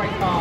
right. Um,